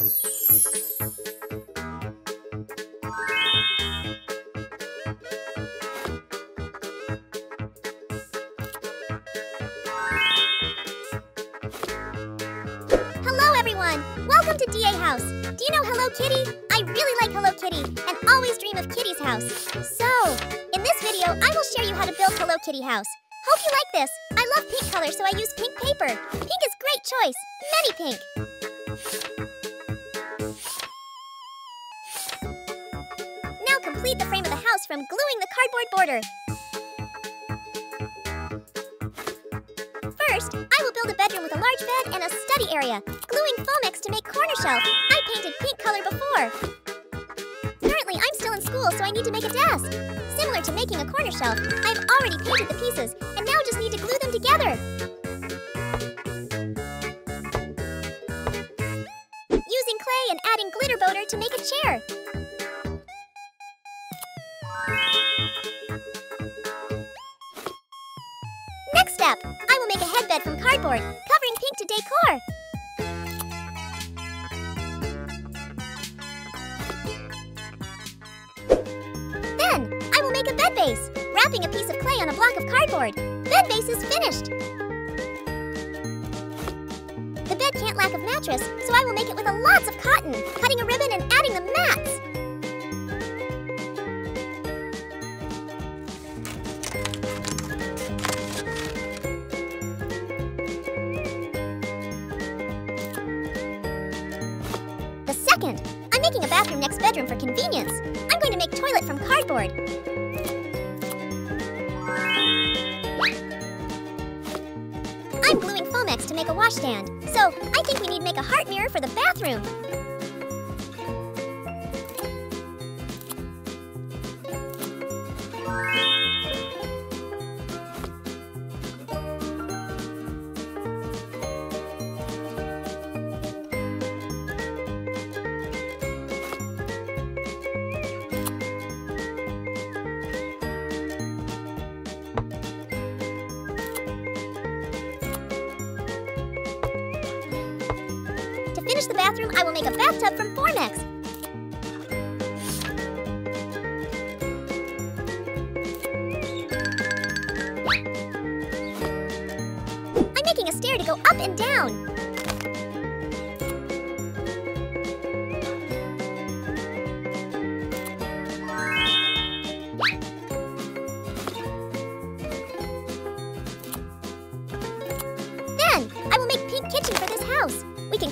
Hello, everyone! Welcome to DA House. Do you know Hello Kitty? I really like Hello Kitty and always dream of Kitty's house. So, in this video, I will share you how to build Hello Kitty house. Hope you like this. I love pink color, so I use pink paper. Pink is great choice. Many pink. The frame of the house from gluing the cardboard border. First, I will build a bedroom with a large bed and a study area, gluing Foamex to make corner shelf. I painted pink color before. Currently, I'm still in school, so I need to make a desk. Similar to making a corner shelf, I've already painted the pieces, and now just need to glue them together.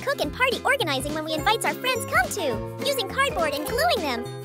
Cook and party organizing when we invite our friends come to, using cardboard and gluing them.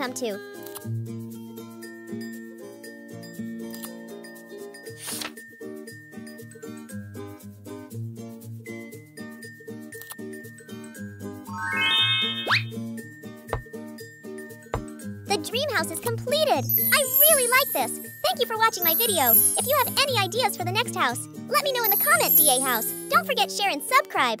Come to. The dream house is completed. I really like this. Thank you for watching my video. If you have any ideas for the next house, let me know in the comment, DA House. Don't forget share and subscribe.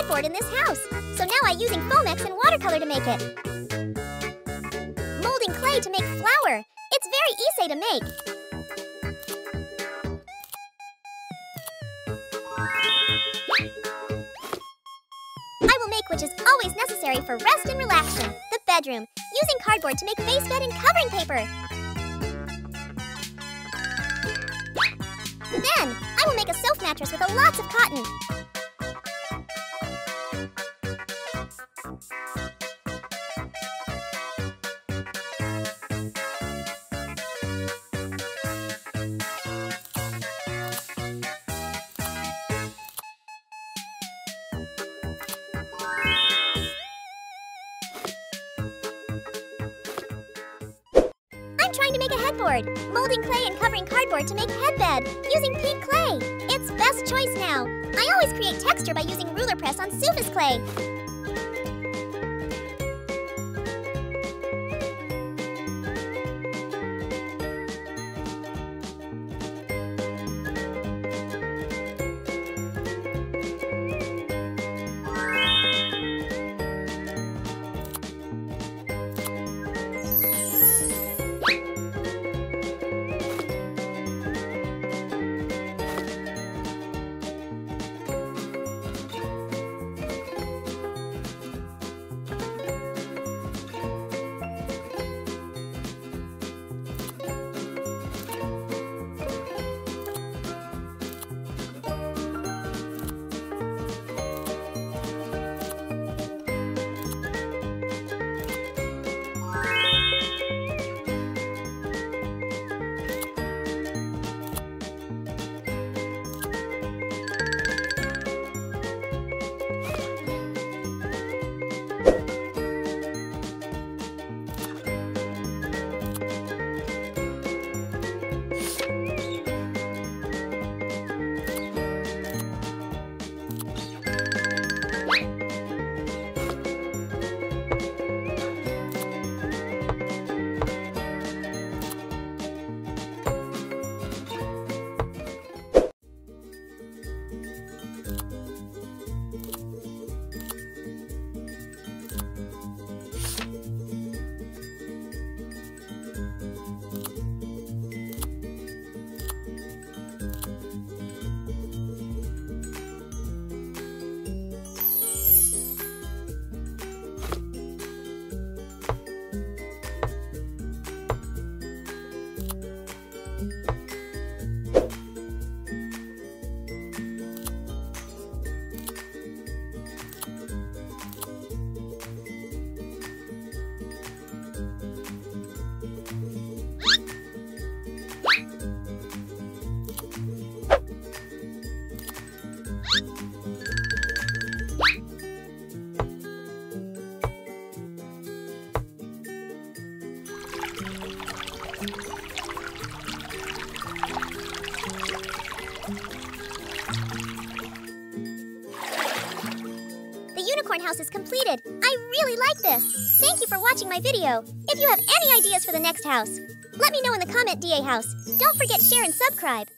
Big headboard in this house. So now I'm using Foamex and watercolor to make it. Molding clay to make flour. It's very easy to make. I will make which is always necessary for rest and relaxation, the bedroom, using cardboard to make base bed and covering paper. Then, I will make a sofa mattress with lots of cotton. To make headbed, using pink clay. It's best choice now. I always create texture by using ruler press on Sufus clay. House is completed. I really like this. Thank you for watching my video. If you have any ideas for the next house, let me know in the comment DA house. Don't forget share and subscribe.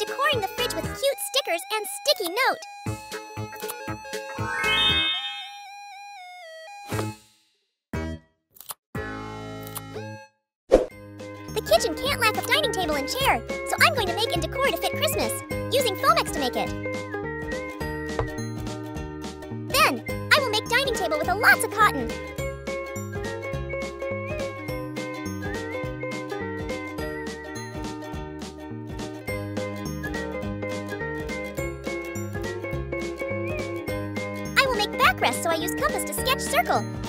decoring the fridge with cute stickers and sticky note. The kitchen can't lack a dining table and chair, so I'm going to make and decor to fit Christmas, using Foamex to make it. Then, I will make dining table with a lots of cotton. I use compass to sketch circle.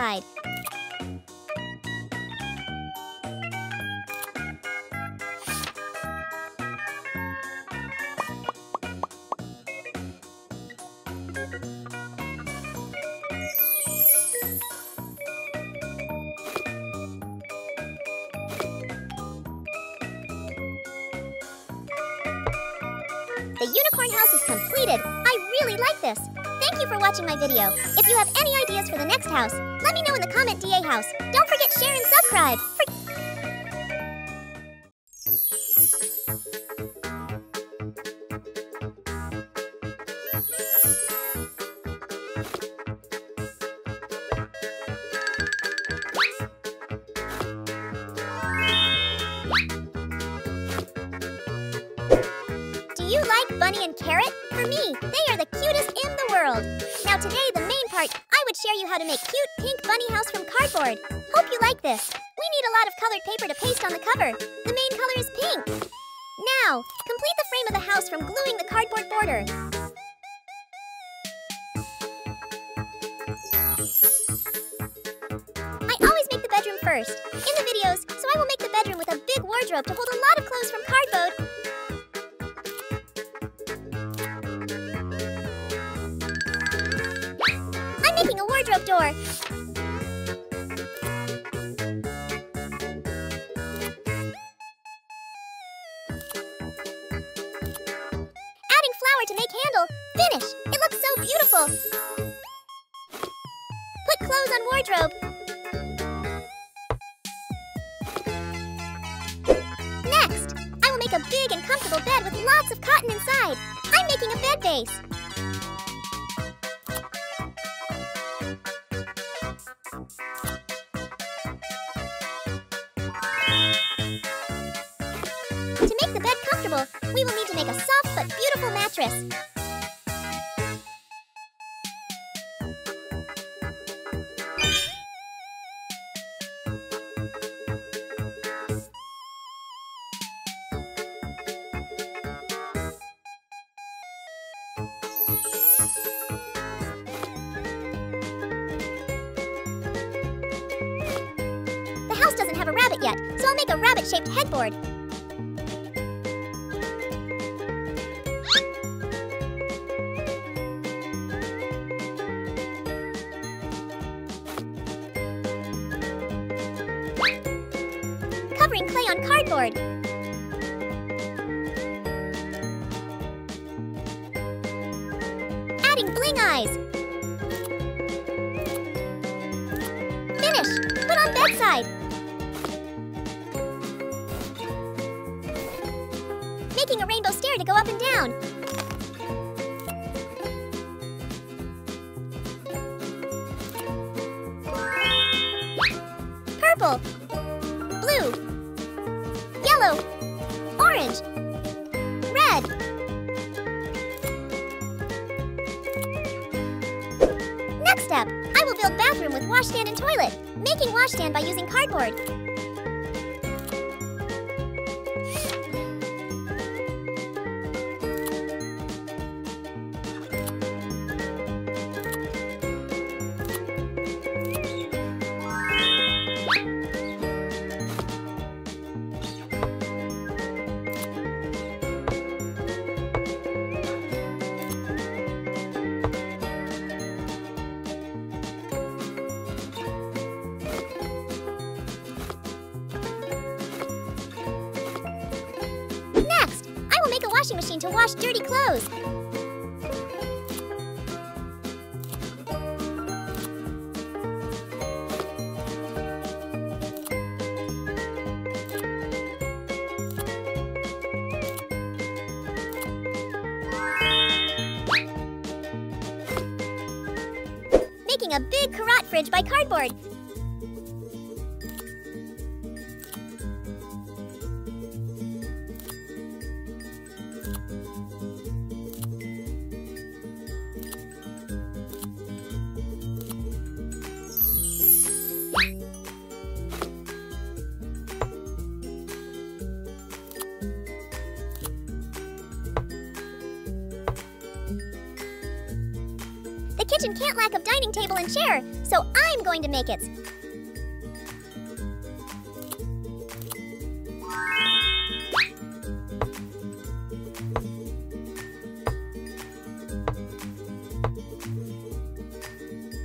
The Unicorn House is completed. I really like this. Thank you for watching my video. If you have any ideas for the next house, comment DA House. Don't forget share and subscribe. Hope you like this. We need a lot of colored paper to paste on the cover. donut-shaped headboard. with washstand and toilet. Making washstand by using cardboard.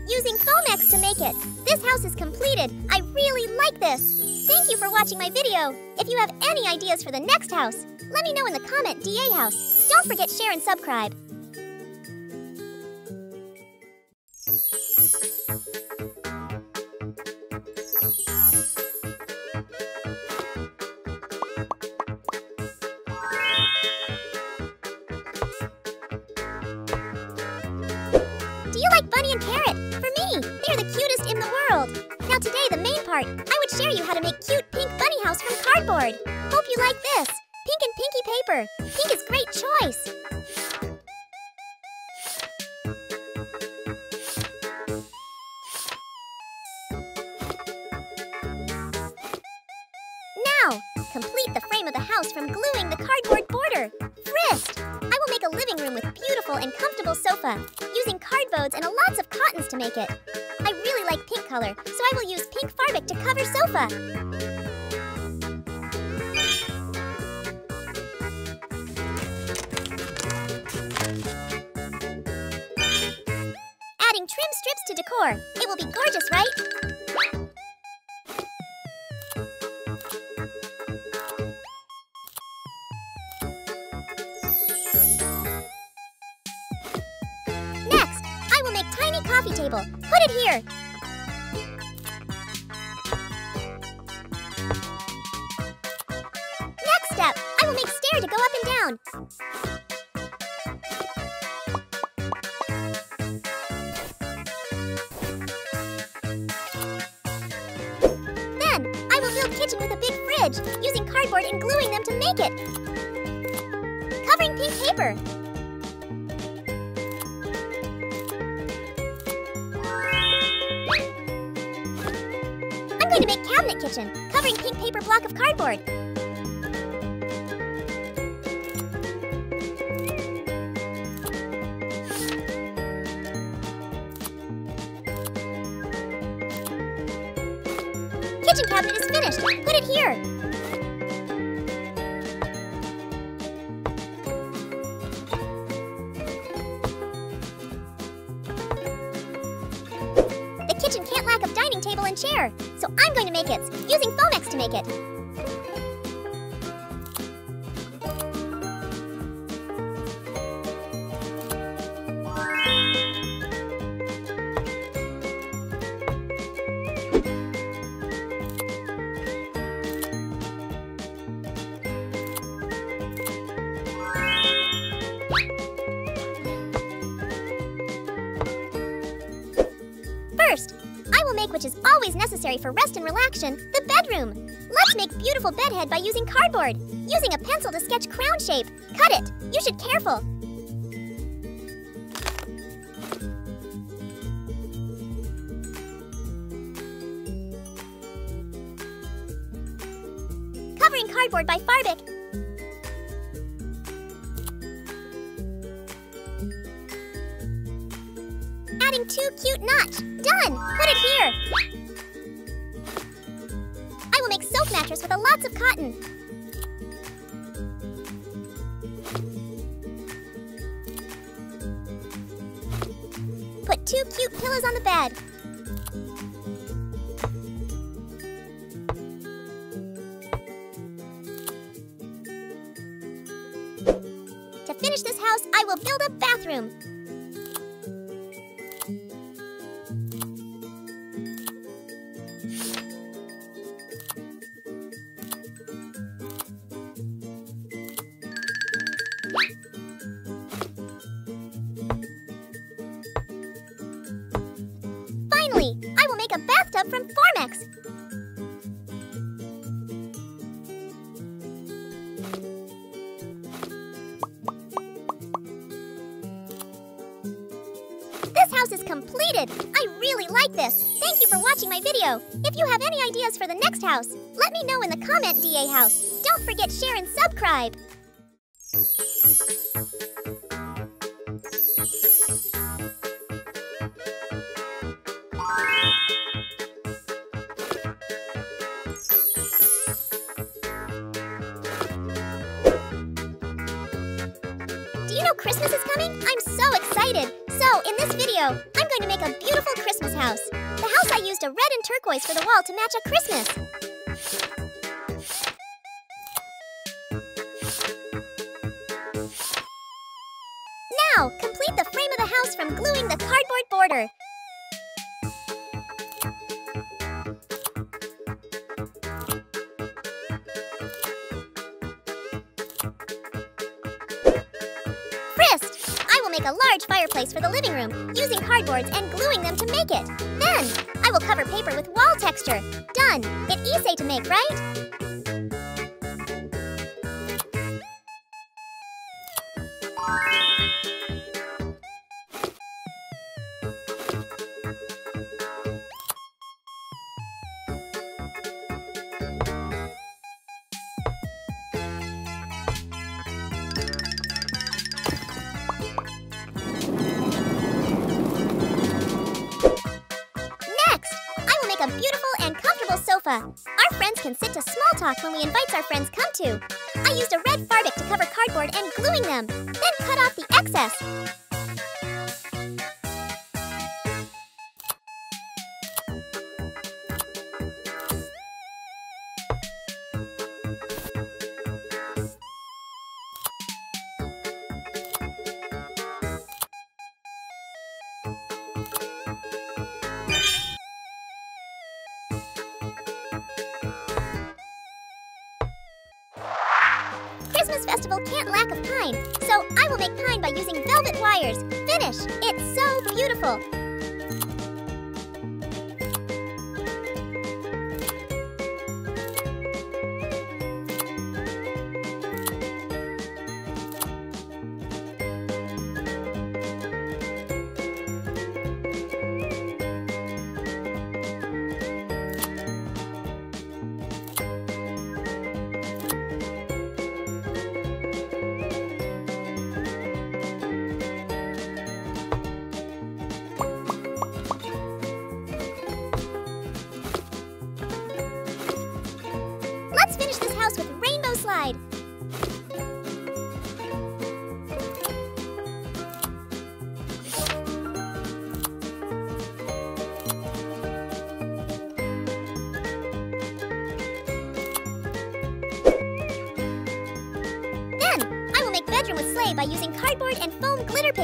Using Foamex to make it. This house is completed. I really like this. Thank you for watching my video. If you have any ideas for the next house, let me know in the comment DA house. Don't forget share and subscribe. It will be gorgeous, right? section, the bedroom. Let's make beautiful bedhead by using cardboard. Using a pencil to sketch crown shape. Cut it. You should careful. Covering cardboard by Farbic. I will build a bathroom. ideas for the next house? Let me know in the comment, DA House. Don't forget share and subscribe.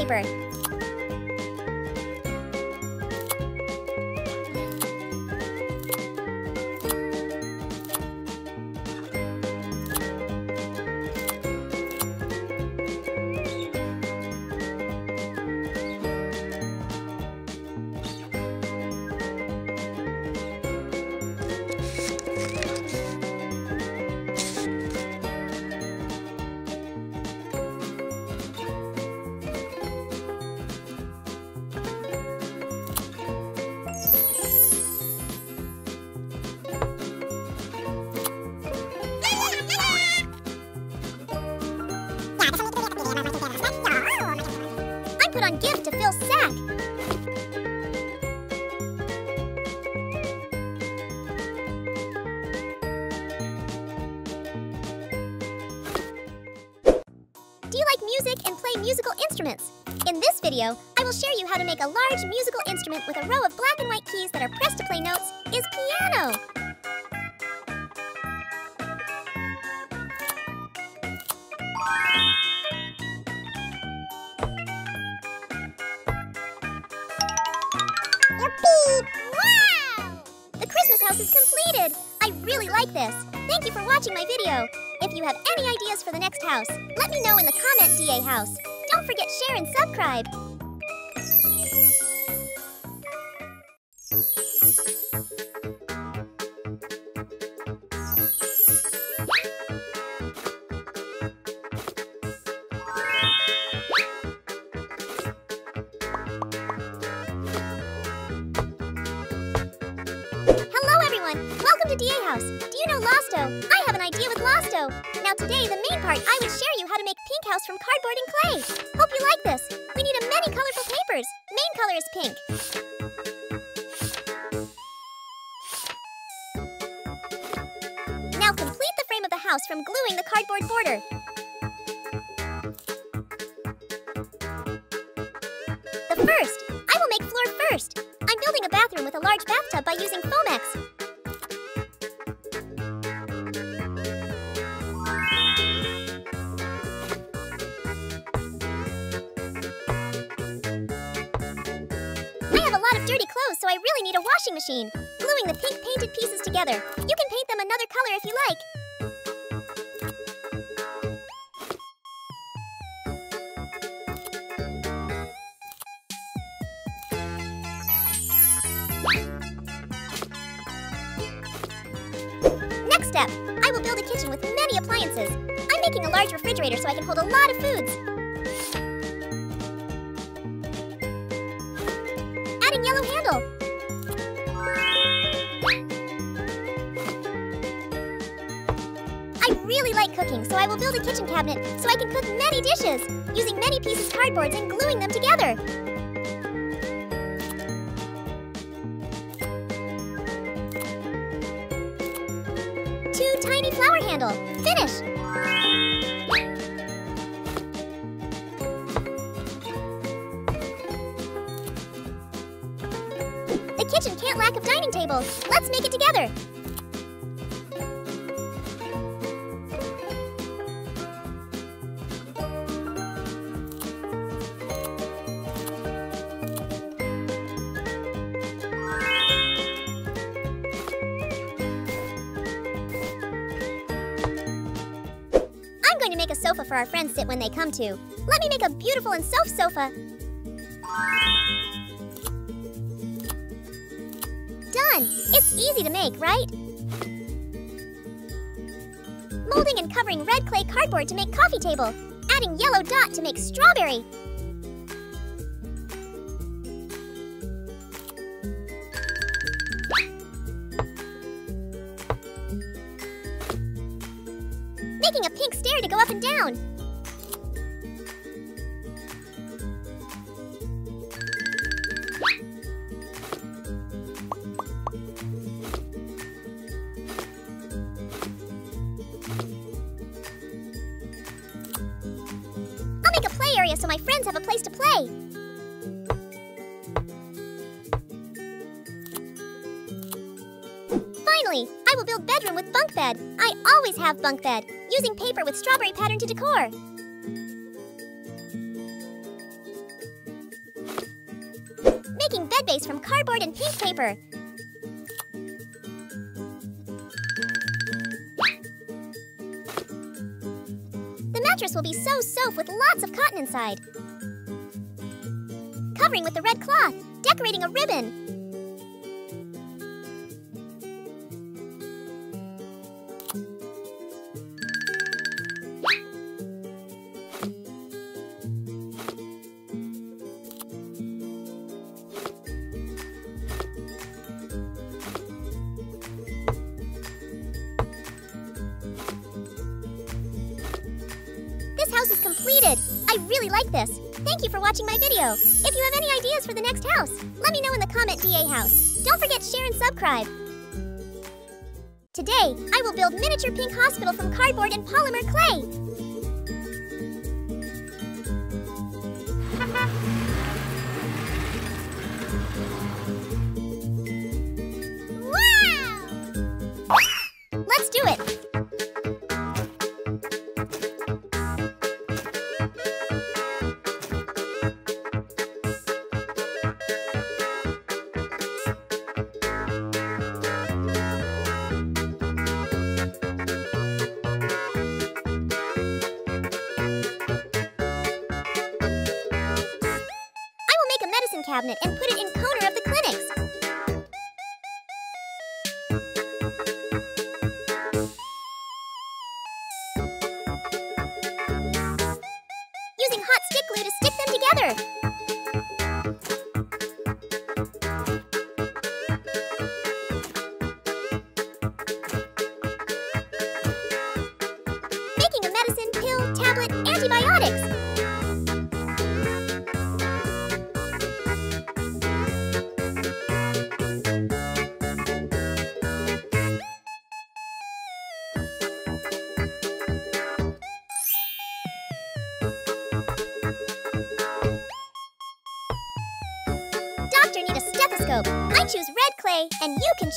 Paper. How to make a large musical instrument with a row of I have an idea with Losto. Now today, the main part, I would share you how to make pink house from cardboard and clay. Hope you like this. We need a many colorful papers. Main color is pink. Now complete the frame of the house from gluing the cardboard border. The first, I will make floor first. I'm building a bathroom with a large bathtub by using Foamex. I really need a washing machine. Gluing the pink painted pieces together. You can paint them another color if you like. Next step, I will build a kitchen with many appliances. I'm making a large refrigerator so I can hold a lot of foods. Build a kitchen cabinet so I can cook many dishes, using many pieces of cardboards and gluing them together. When they come to. Let me make a beautiful and soft sofa. Done! It's easy to make, right? Molding and covering red clay cardboard to make coffee table. Adding yellow dot to make strawberry. Area so my friends have a place to play. Finally, I will build bedroom with bunk bed. I always have bunk bed, using paper with strawberry pattern to decor. Making bed base from cardboard and pink paper. Will be so soft with lots of cotton inside. Covering with the red cloth, decorating a ribbon. Watching my video. If you have any ideas for the next house, let me know in the comment DA house. Don't forget share and subscribe. Today, I will build miniature pink hospital from cardboard and polymer clay.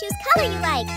Choose color you like.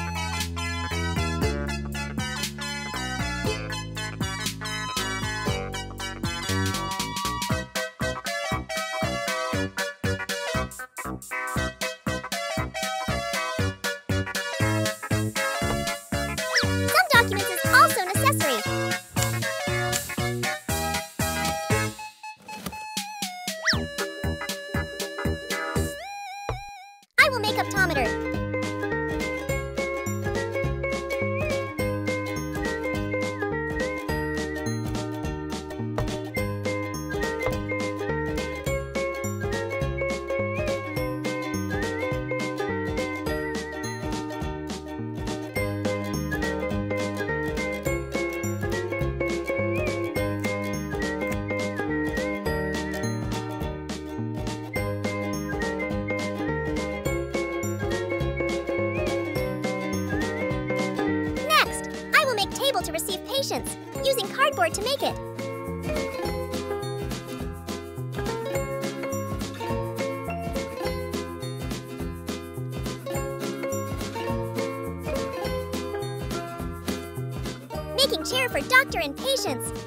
To make it. Making chair for doctor and patients.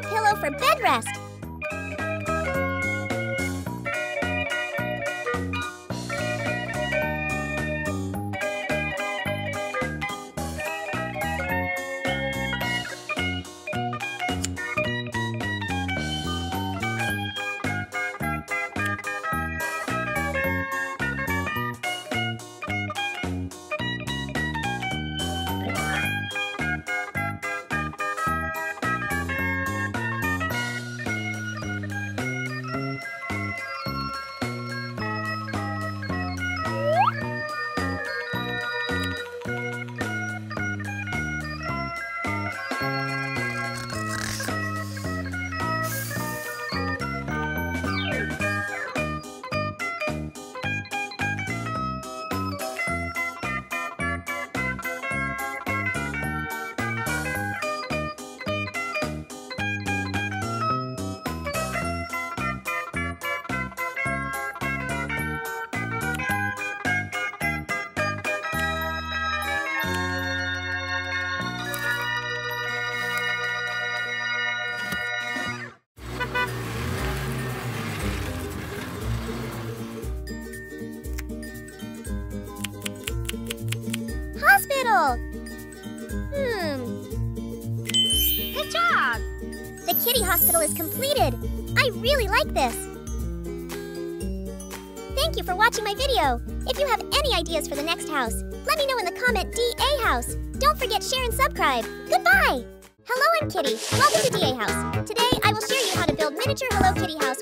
pillow for bed rest. like this. Thank you for watching my video. If you have any ideas for the next house, let me know in the comment DA House. Don't forget share and subscribe. Goodbye! Hello, I'm Kitty. Welcome to DA House. Today, I will show you how to build miniature Hello Kitty house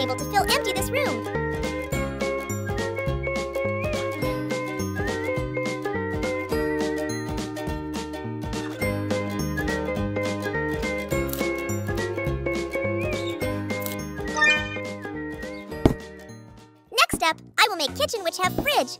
table to fill empty this room. Next up, I will make kitchen which have fridge,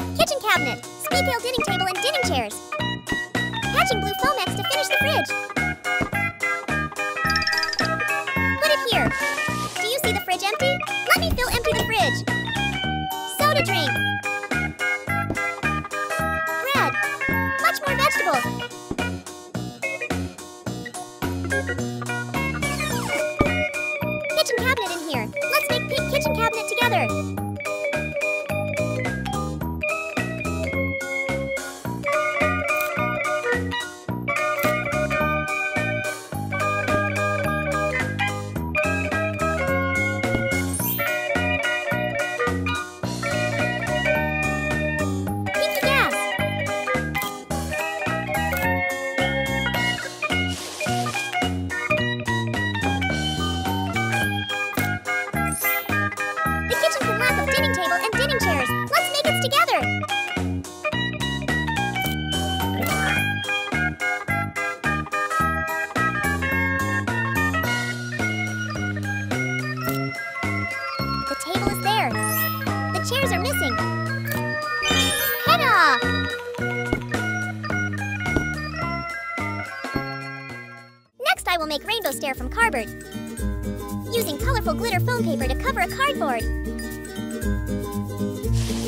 for cardboard.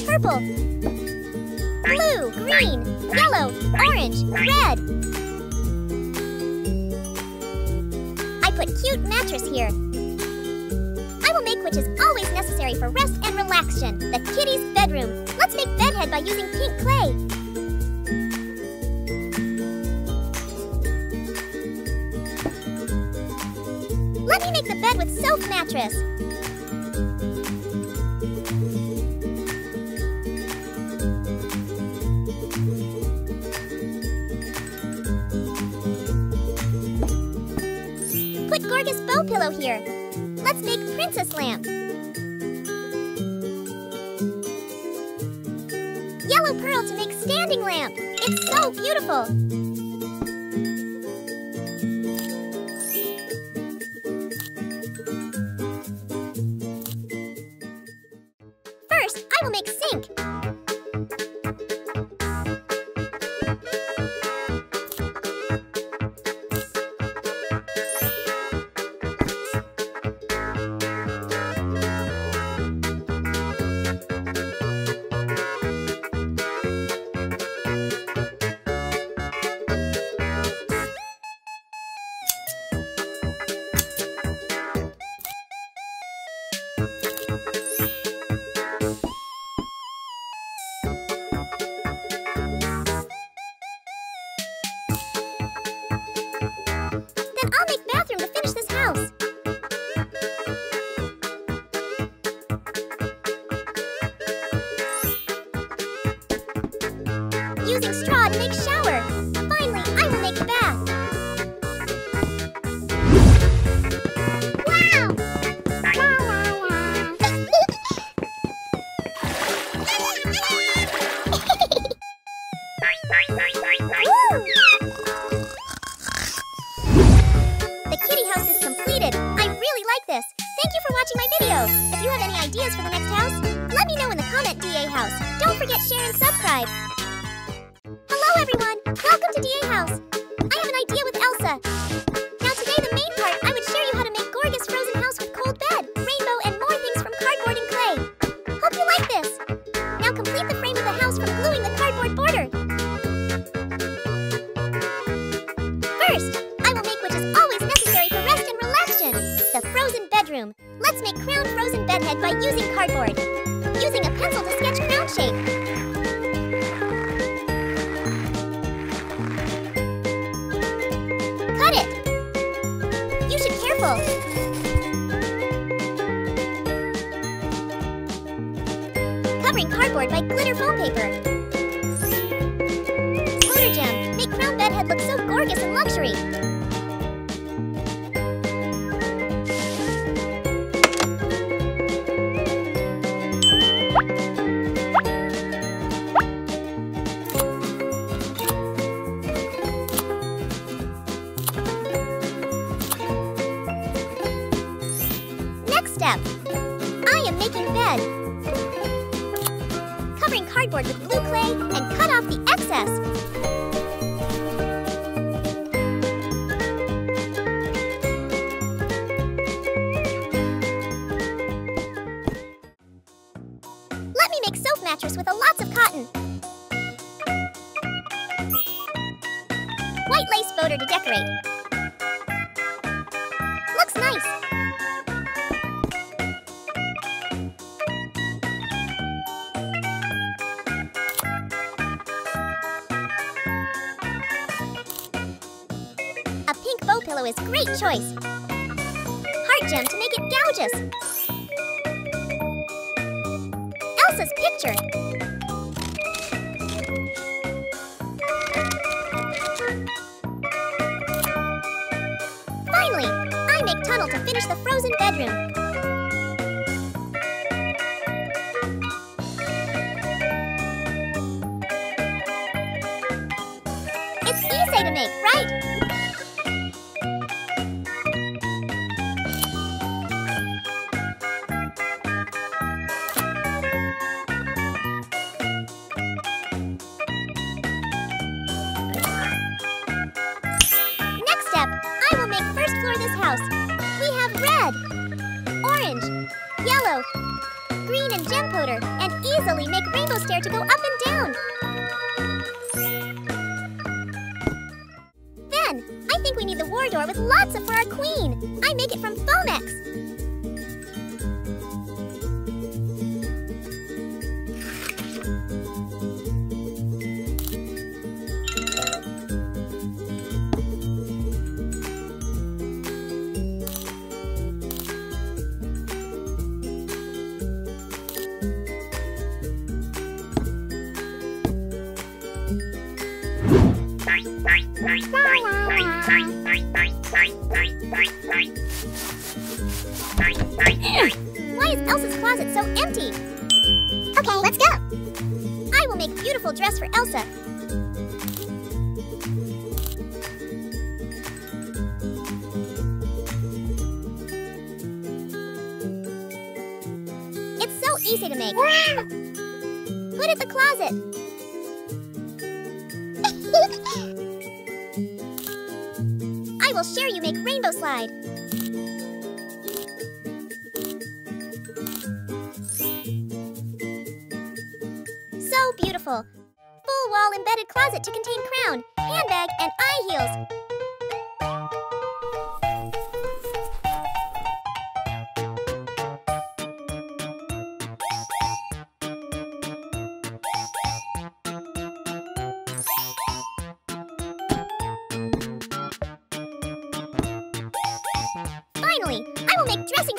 Purple. Blue, green, yellow, orange, red. I put cute mattress here. I will make which is always necessary for rest and relaxation, the kitty's bedroom. Let's make bedhead by using pink clay. Let me make the bed with soap mattress. that'll make sink. Looks nice. A pink bow pillow is great choice. Heart gem to make it gorgeous.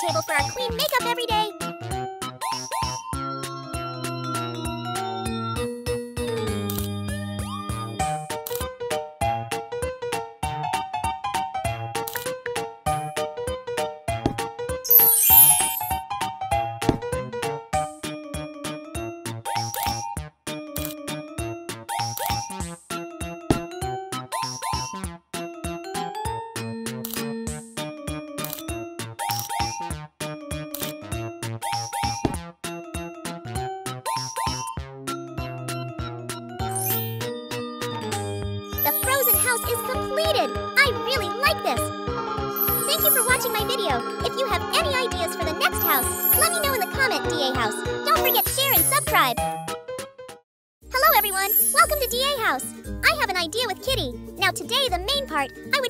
table for our clean makeup every day.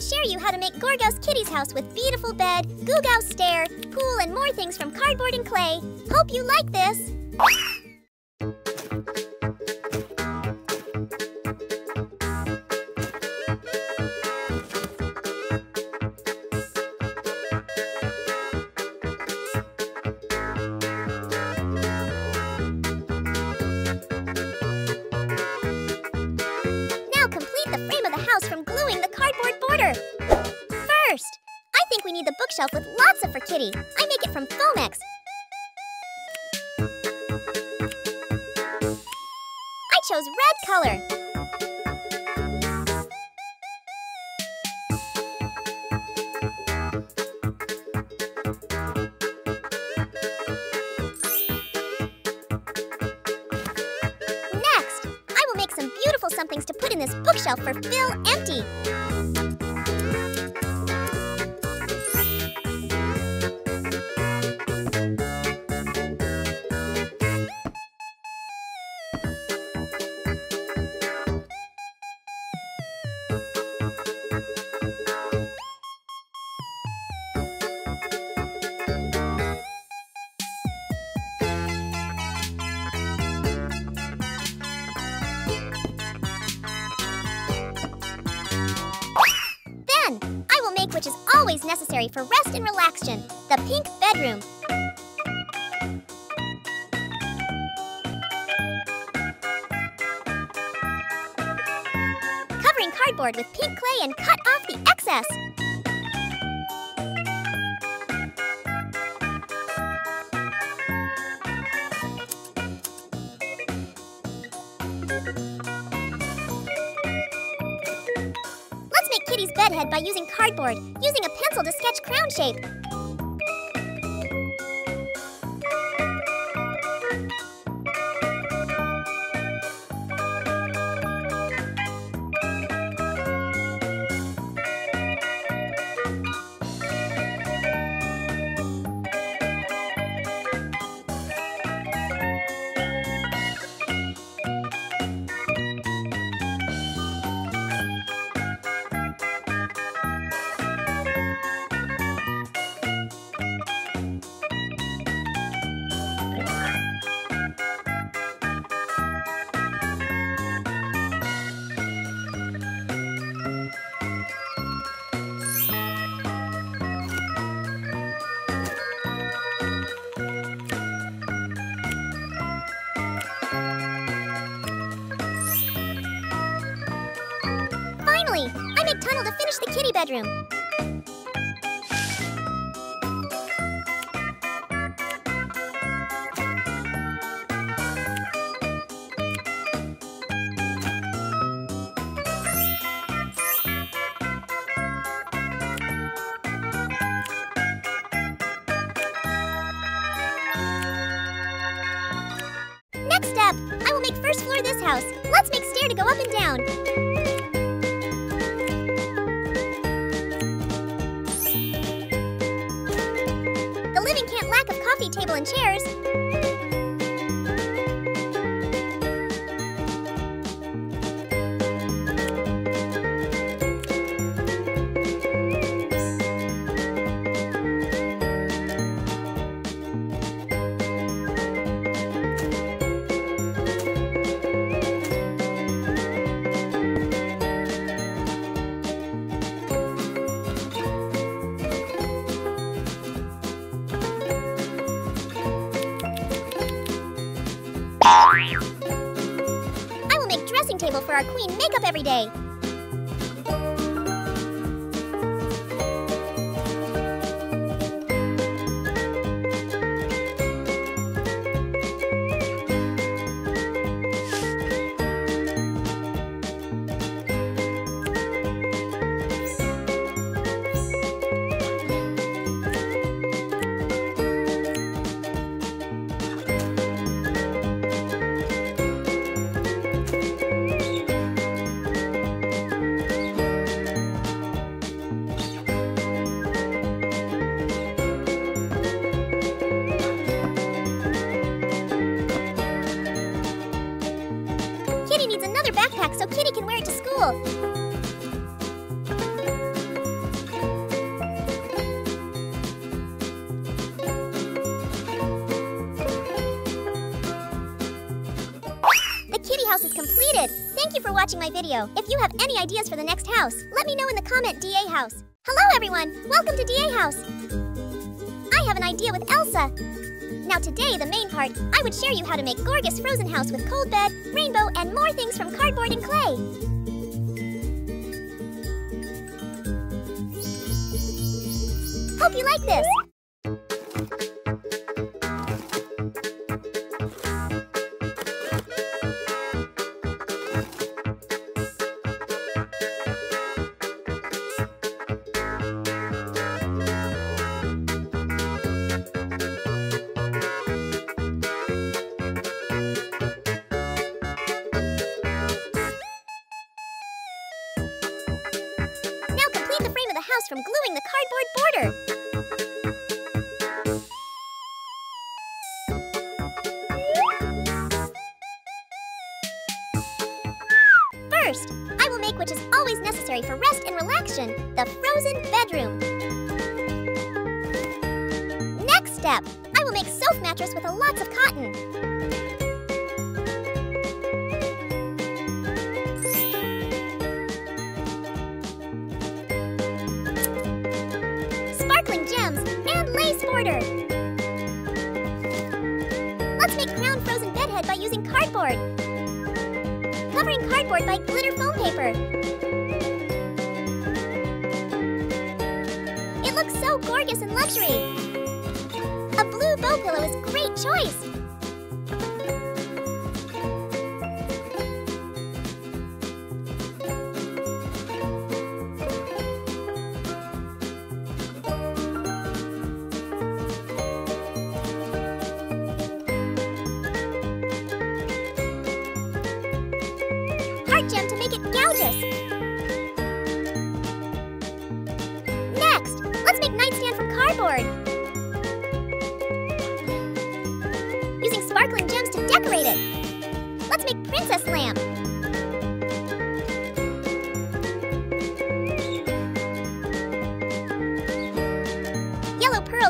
share you how to make Gorgos Kitty's house with beautiful bed, Googao stair, pool, and more things from cardboard and clay. Hope you like this! Head by using cardboard, using a pencil to sketch crown shape. Video. If you have any ideas for the next house, let me know in the comment DA house. Hello everyone, welcome to DA house. I have an idea with Elsa. Now today, the main part, I would share you how to make gorgeous frozen house with cold bed, rainbow, and more things from cardboard and clay. Hope you like this.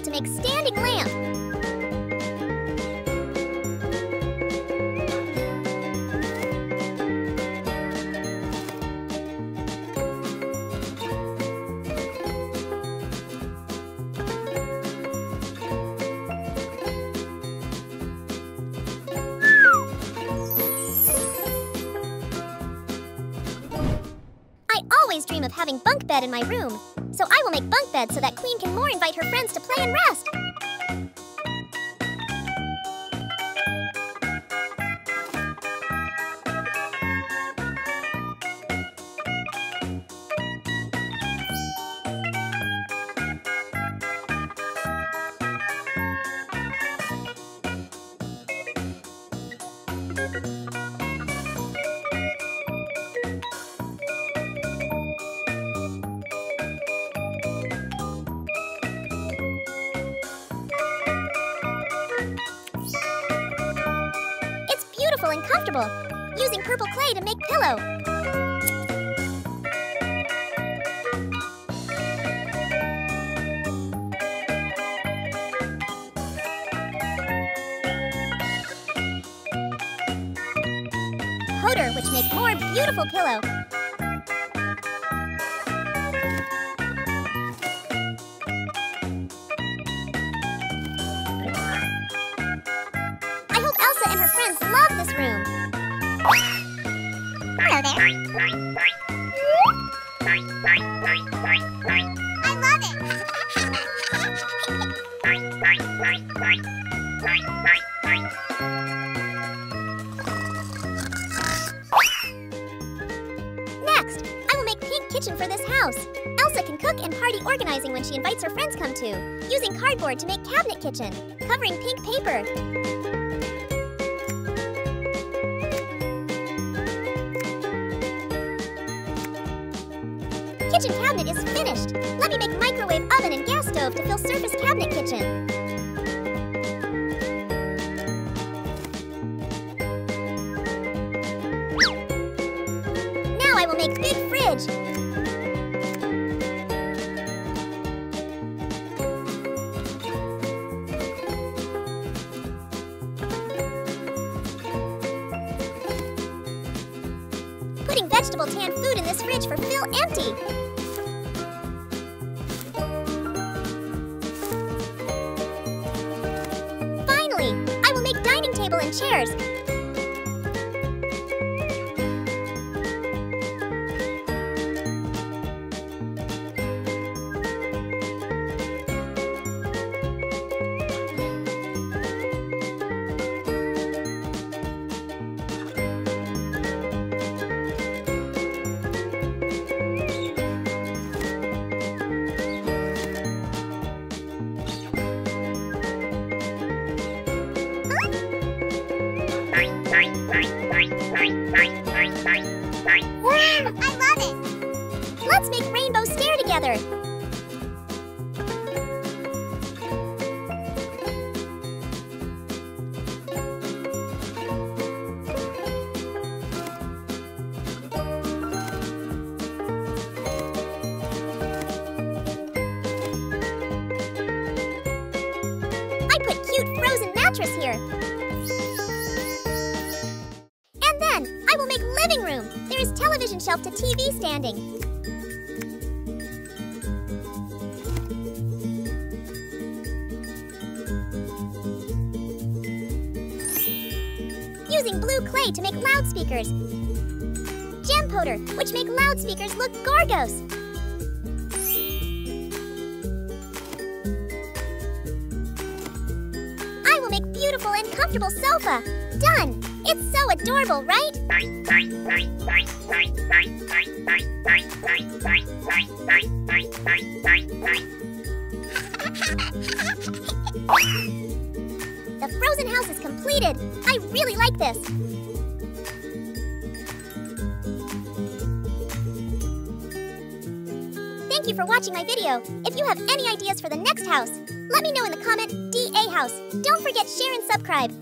to make standing lamp. I always dream of having bunk bed in my room, so I will make bunk bed so that Kitchen. table and chairs, loudspeakers. Jam powder, which make loudspeakers look gorgeous. I will make beautiful and comfortable sofa. Done! It's so adorable, right? my video. If you have any ideas for the next house, let me know in the comment DA house. Don't forget share and subscribe.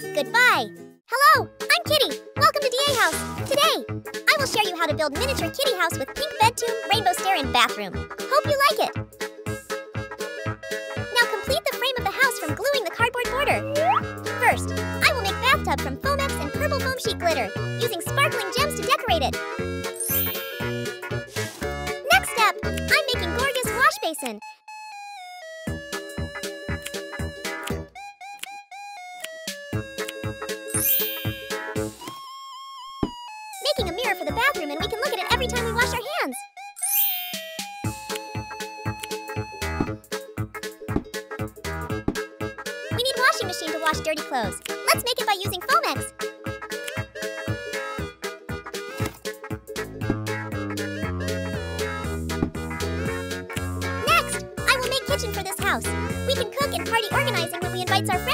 Organizing when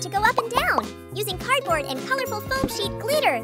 to go up and down using cardboard and colorful foam sheet glitter.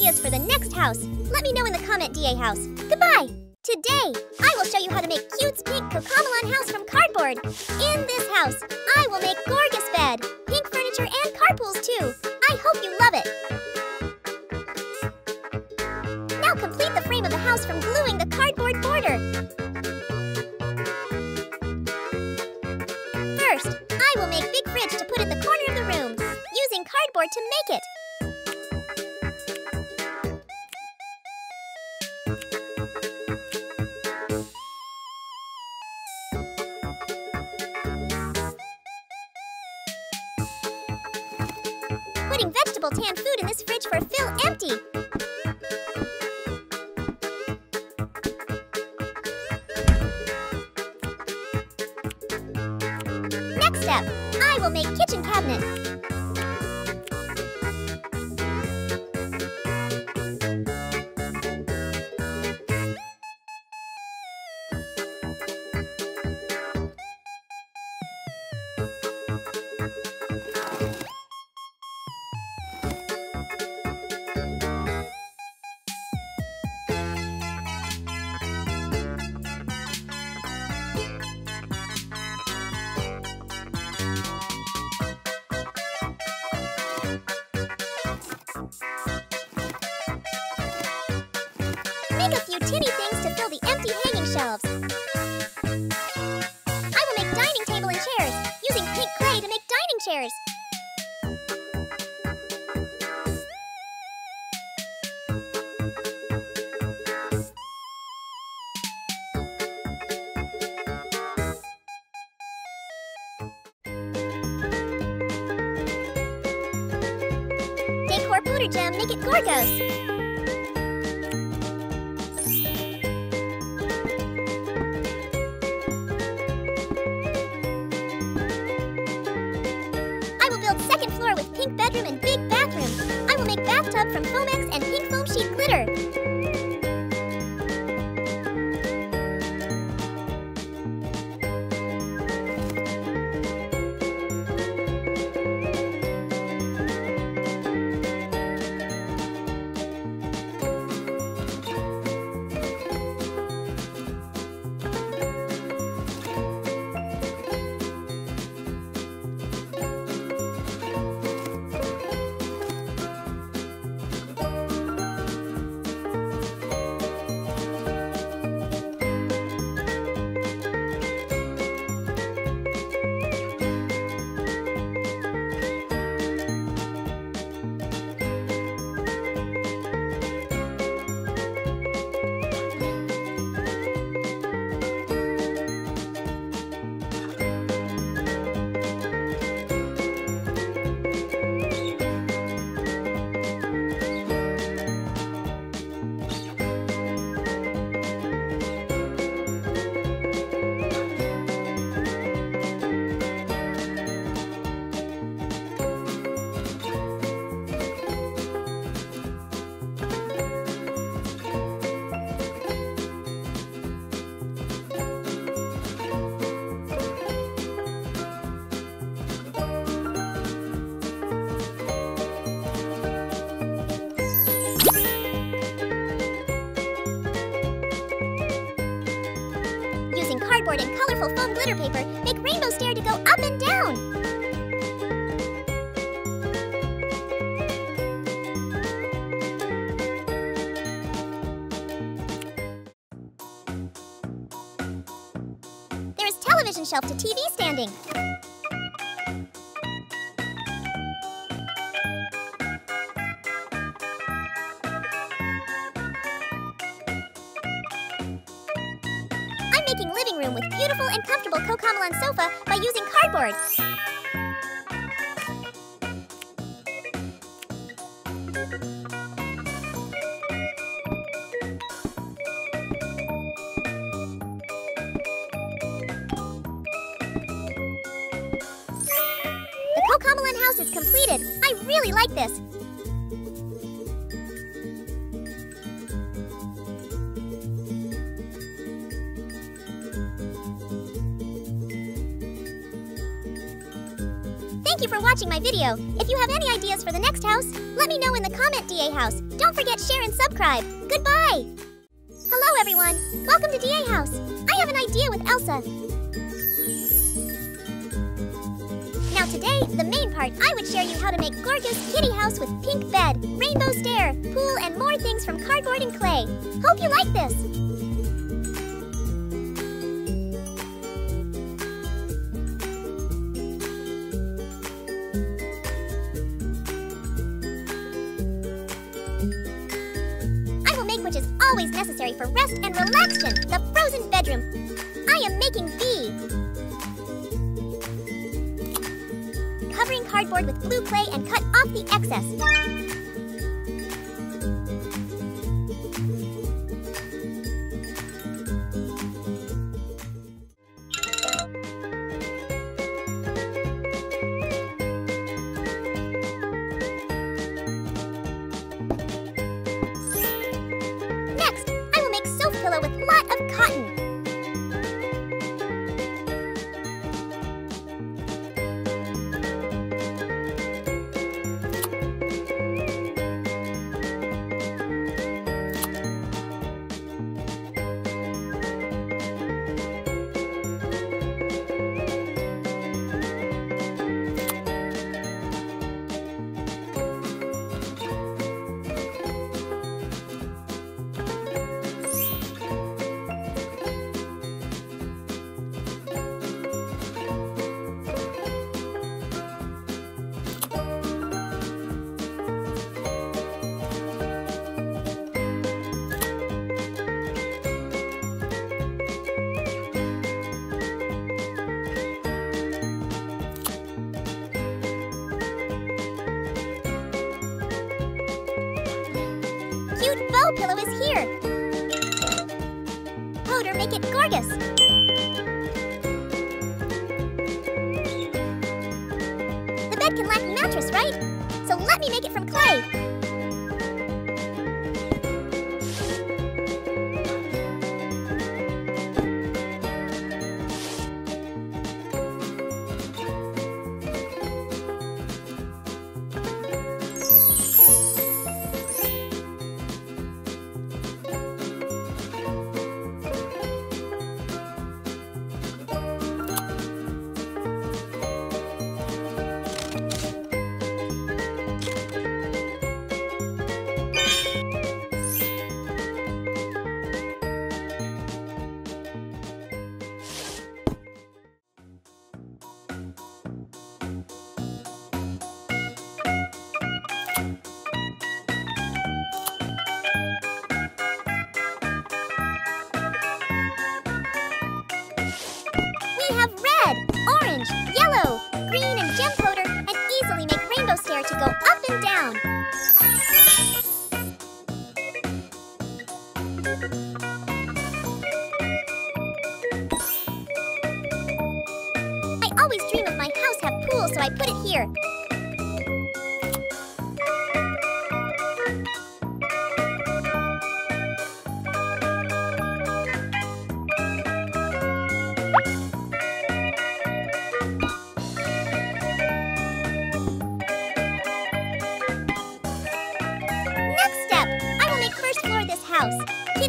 Ideas for the next house, let me know in the comment DA house. Goodbye! Today, I will show you how to make Cute's pink Cocomelon house from cardboard. In this house, I will make Gorgeous bed, pink furniture, and carpools too. I hope you love it. Now complete the frame of the house from gluing the cardboard border. First, I will make big fridge to put in the corner of the room, using cardboard to make it. Shelf to TV standing. Subscribe.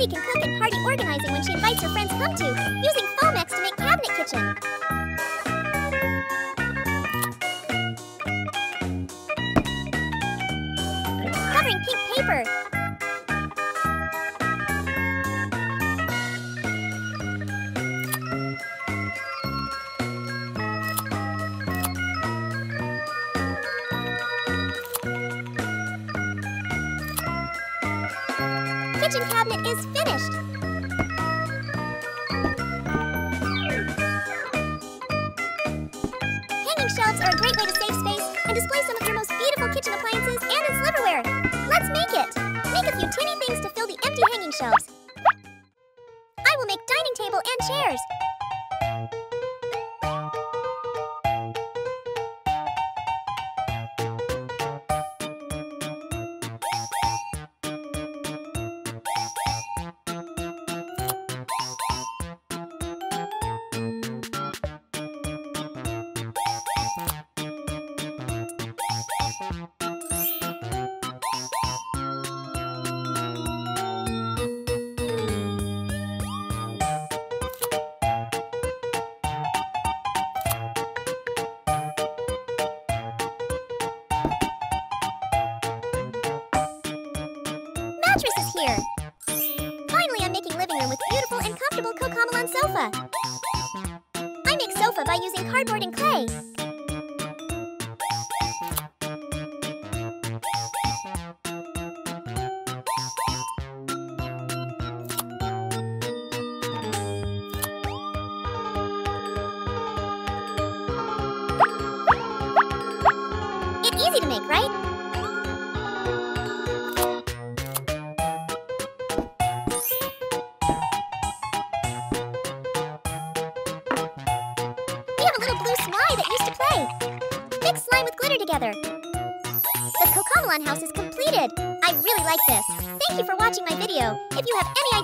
Betty can cook and party organizing when she invites her friends come to, using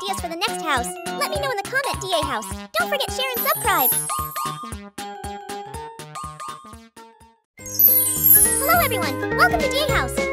ideas for the next house. Let me know in the comment, DA House. Don't forget share and subscribe. Hello everyone, welcome to DA House.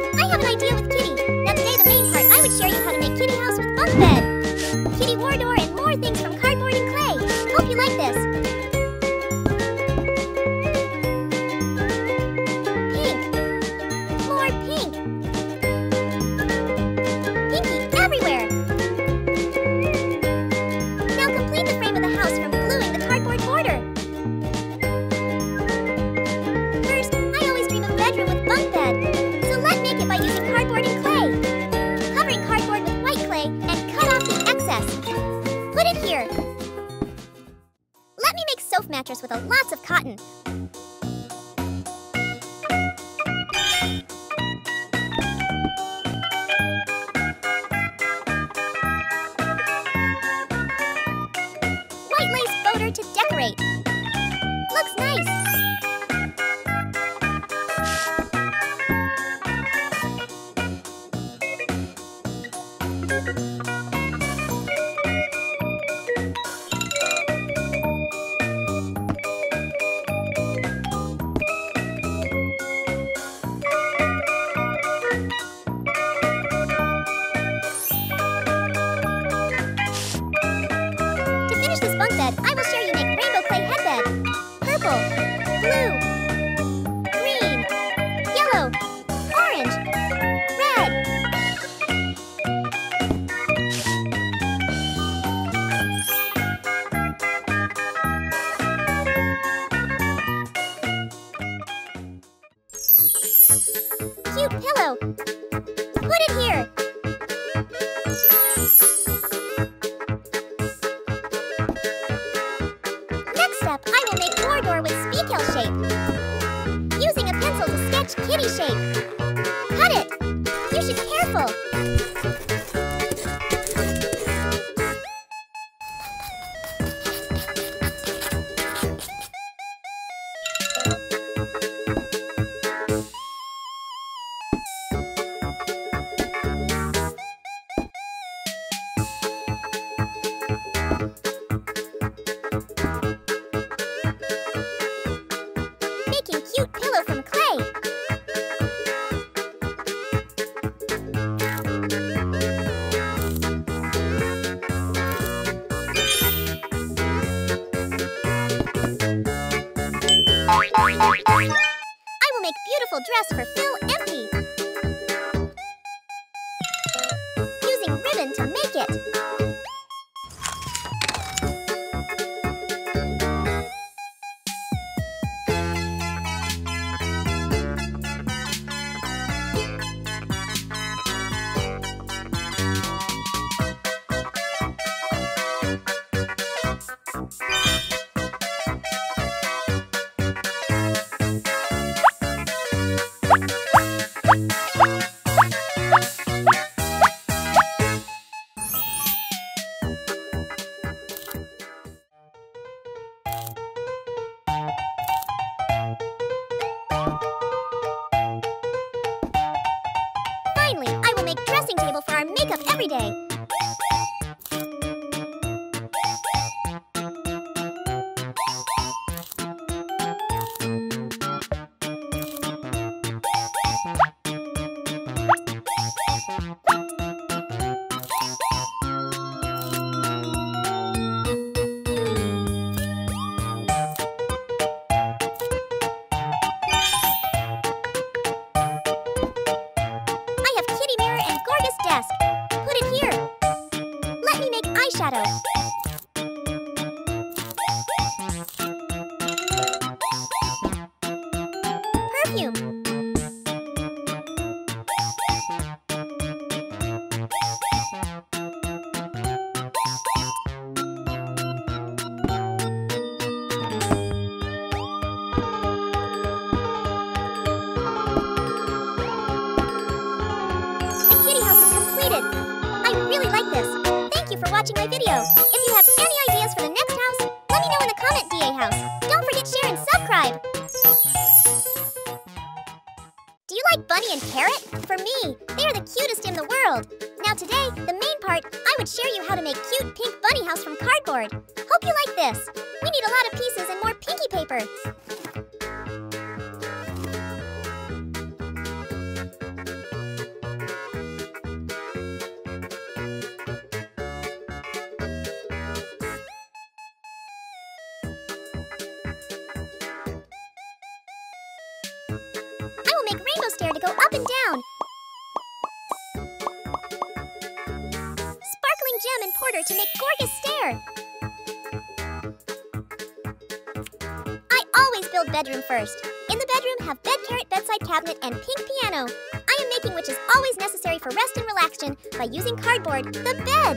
the bed.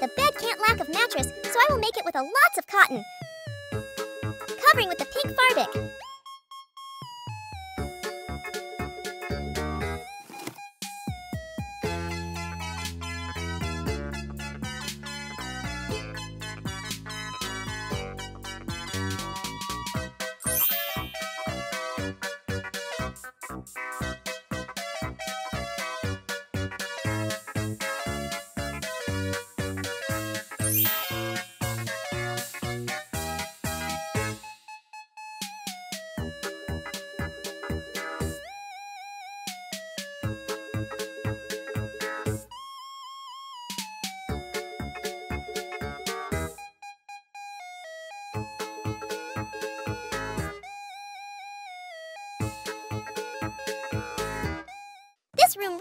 The bed can't lack of mattress, so I will make it with a lots of cotton. Covering with the pink farbic.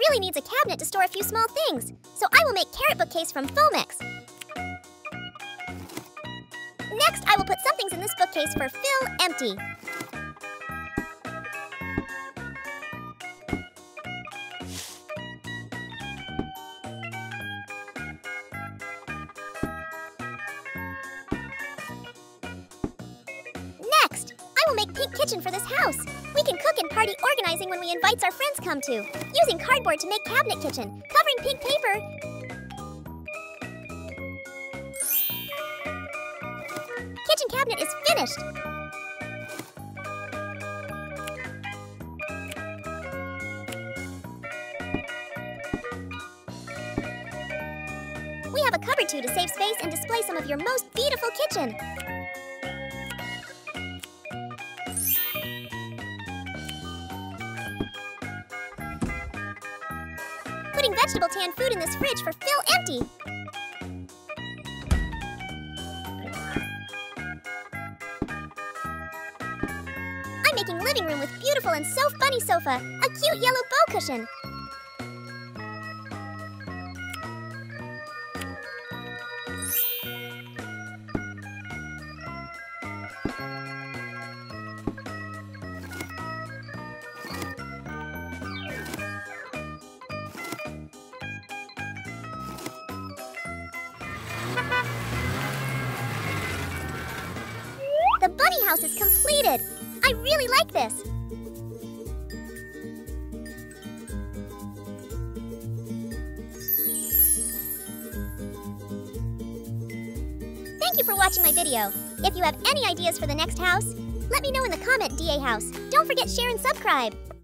really needs a cabinet to store a few small things, so I will make carrot bookcase from Fomex. Next, I will put some things in this bookcase for fill empty. Invites our friends come to. Using cardboard to make cabinet kitchen, covering pink paper. Kitchen cabinet is finished. We have a cupboard too to save space and display some of your most beautiful kitchen. In this fridge for fill empty. I'm making living room with beautiful and so funny sofa, a cute yellow bow cushion. Have any ideas for the next house, let me know in the comment, DA House. Don't forget share and subscribe.